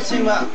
行吗？